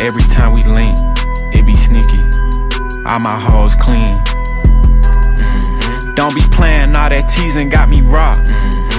Every time we link, it be sneaky. All my hoes clean. Mm -hmm. Don't be playing, all that teasing got me rocked. Mm -hmm.